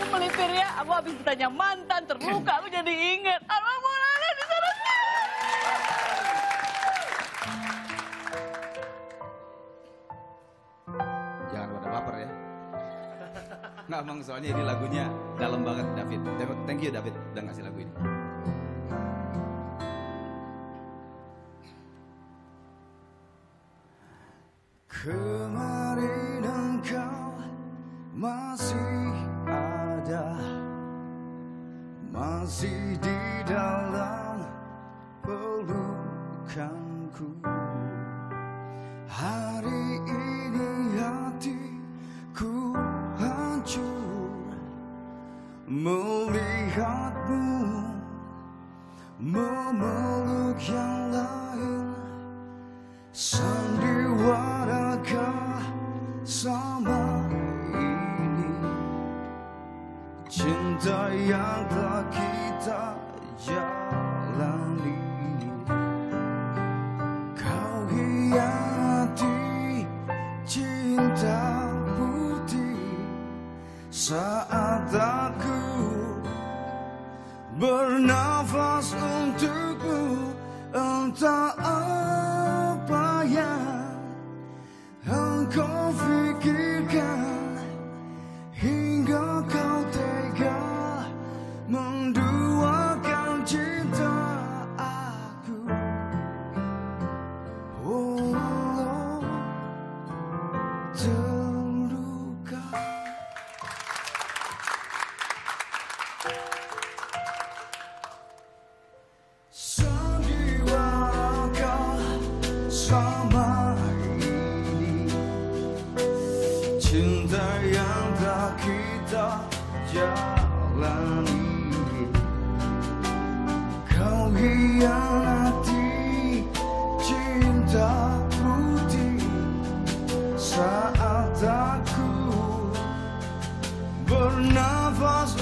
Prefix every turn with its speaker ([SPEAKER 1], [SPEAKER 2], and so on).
[SPEAKER 1] aku melipir ya. Aku habis bertanya mantan, terluka, aku jadi inget. Arwah Maulana di sana.
[SPEAKER 2] Jangan pada baper ya. Nggak bang, soalnya ini lagunya dalam banget David. Thank you David udah ngasih lagu ini.
[SPEAKER 3] Kemarin engkau masih Masih di dalam pelukanku. Hari ini hatiku hancur. Melihatmu memeluk yang lain. Sandiwarakah sama ini? Cinta yang telah kita jalani. Kau hianati cinta putih Saat aku bernafas untukmu. Entah apa Cinta yang tak kita jalani. Kau hianati cinta putih Saat aku bernafas